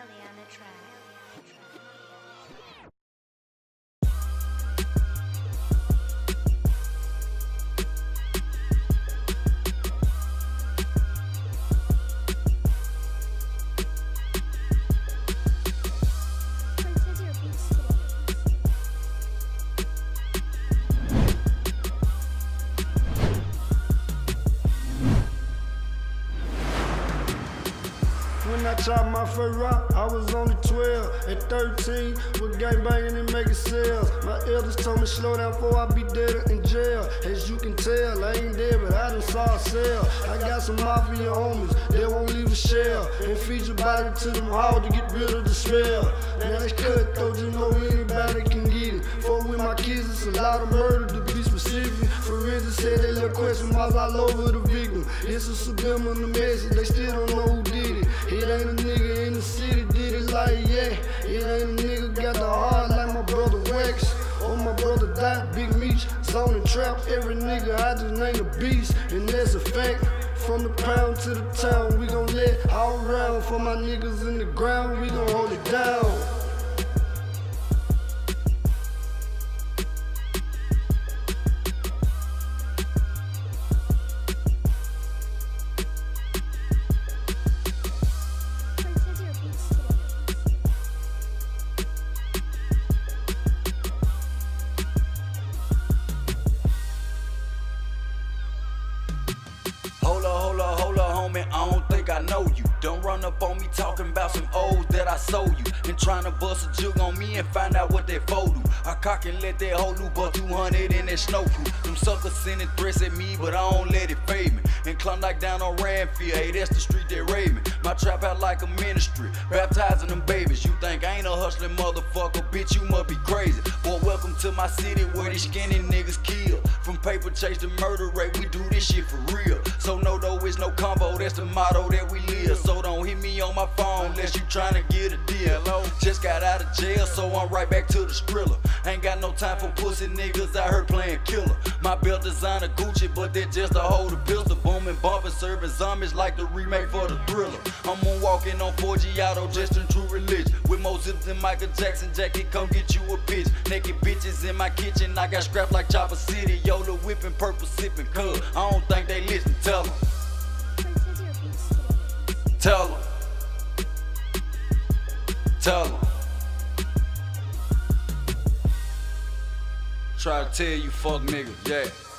On the track. I chopped my rock, I was only 12. At 13, with gang banging and making sales. My elders told me slow down before I be dead in jail. As you can tell, I ain't dead, but I done saw a cell. I got some mafia homies, they won't leave a shell. And feed your body to them hard to get rid of the smell. Now that's cutthroat, you know anybody can get it. For with my kids, it's a lot of murder to be specific. Forensic said they little question marks all over the. It's a subliminal message, they still don't know who did it. It ain't a nigga in the city did it like yeah. It ain't a nigga got the heart like my brother Rex. Or my brother Dot, Big Meech, zone and trap. Every nigga I just named a beast, and that's a fact. From the pound to the town, we gon' let all around. For my niggas in the ground, we gon' hold it down. I know you. Don't run up on me talking about some O's that I sold you. And trying to bust a jug on me and find out what they foe do. I cock and let that whole loop up 200 in that snow crew. Them suckers sending threats at me, but I don't let it fade me. And Klondike down on Ranfield, hey, that's the street that me. My trap out like a ministry, baptizing them babies. You think I ain't a hustling motherfucker, bitch, you must be crazy. Boy, welcome to my city where these skinny niggas kill. From paper chase to murder rate, we do this shit for real. So no, though, it's no combo, that's the motto that we live. So don't hit me on my phone unless you tryna get a deal. Just got out of jail, so I'm right back to the skrilla. Ain't got no time for pussy niggas out here playing killer. My belt designer Gucci, but that just to hold a pistol. Booming, bumping, serving zombies like the remake for the thriller. I'm on walking on 4G auto, just in true religion. With more zips than Michael Jackson jacket, come get you a bitch. Naked bitches in my kitchen, I got scraps like Chopper City. Yoda whipping, purple sipping, cuz I don't think they listen. Tell them, tell them, tell them. Try to tell you fuck niggas, yeah.